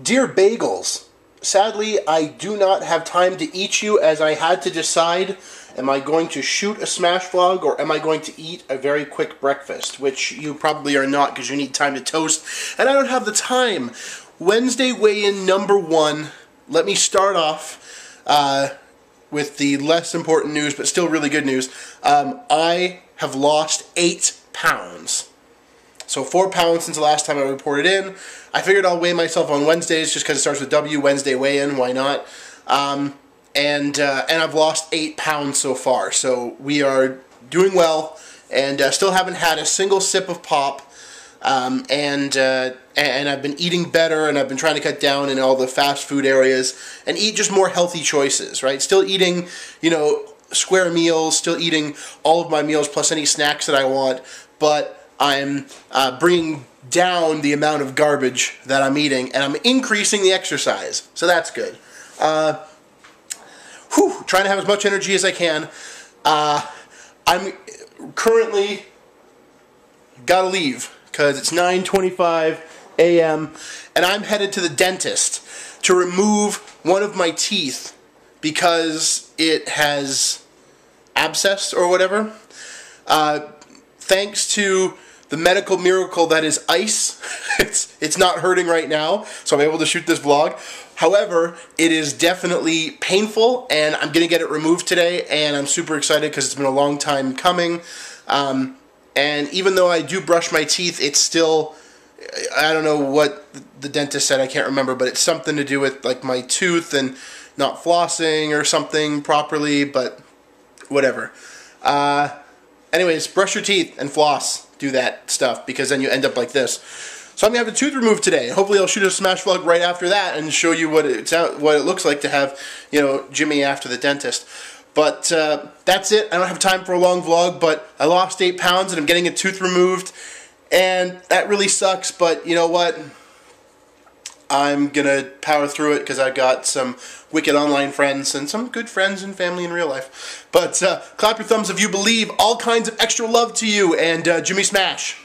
Dear Bagels, sadly I do not have time to eat you as I had to decide am I going to shoot a Smash vlog or am I going to eat a very quick breakfast, which you probably are not because you need time to toast, and I don't have the time. Wednesday weigh-in number one. Let me start off uh, with the less important news, but still really good news. Um, I have lost eight pounds. So four pounds since the last time I reported in. I figured I'll weigh myself on Wednesdays just because it starts with W, Wednesday weigh-in, why not? Um, and, uh, and I've lost eight pounds so far. So we are doing well and uh, still haven't had a single sip of pop. Um, and uh, and I've been eating better, and I've been trying to cut down in all the fast food areas and eat just more healthy choices. Right, still eating, you know, square meals, still eating all of my meals plus any snacks that I want, but I'm uh, bringing down the amount of garbage that I'm eating, and I'm increasing the exercise. So that's good. Uh, whew, trying to have as much energy as I can. Uh, I'm currently gotta leave because it's 9:25 a.m. and I'm headed to the dentist to remove one of my teeth because it has abscessed or whatever. Uh, thanks to the medical miracle that is ice. it's it's not hurting right now, so I'm able to shoot this vlog. However, it is definitely painful, and I'm gonna get it removed today, and I'm super excited because it's been a long time coming. Um, and even though I do brush my teeth, it's still I don't know what the dentist said. I can't remember, but it's something to do with like my tooth and not flossing or something properly. But whatever. Uh, anyways, brush your teeth and floss do that stuff because then you end up like this. So I'm gonna have a tooth removed today. Hopefully, I'll shoot a smash vlog right after that and show you what it what it looks like to have you know Jimmy after the dentist. But uh, that's it. I don't have time for a long vlog, but I lost eight pounds and I'm getting a tooth removed, and that really sucks. But you know what? I'm gonna power through it because I've got some wicked online friends and some good friends and family in real life. But uh, clap your thumbs if you believe. All kinds of extra love to you and uh, Jimmy Smash.